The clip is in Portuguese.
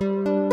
Música